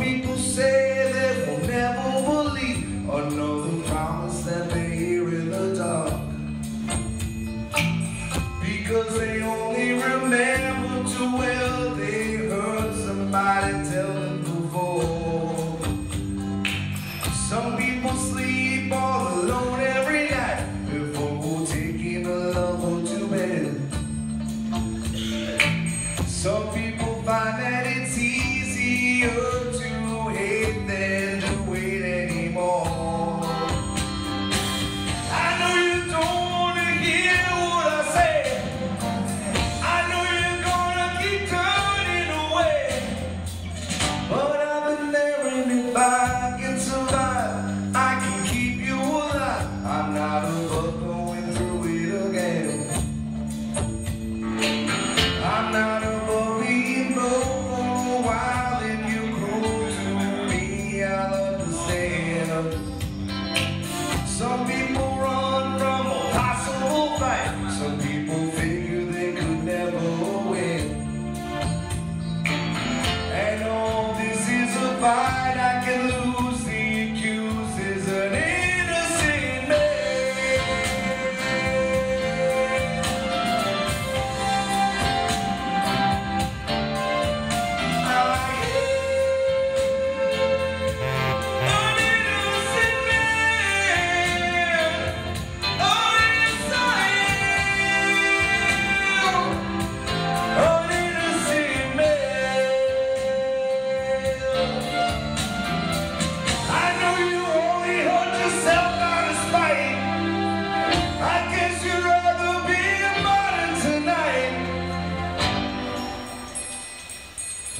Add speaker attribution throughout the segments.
Speaker 1: People say they will never believe or know the promise that they hear in the dark. Because they only remember too well they heard somebody tell them before. Some people sleep all alone every night before taking a lover to bed. Some people find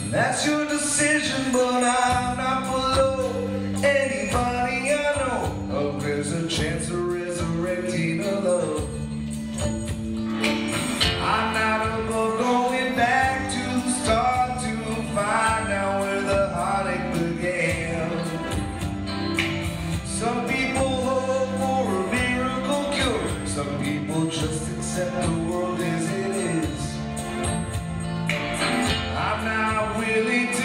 Speaker 1: That's your decision, but I'm not below anybody I know. Oh, there's a chance of resurrecting a love. I'm not above going back to the start to find out where the heartache began. Some people hope for a miracle cure. Some people just accept the world as it is. I'm not willing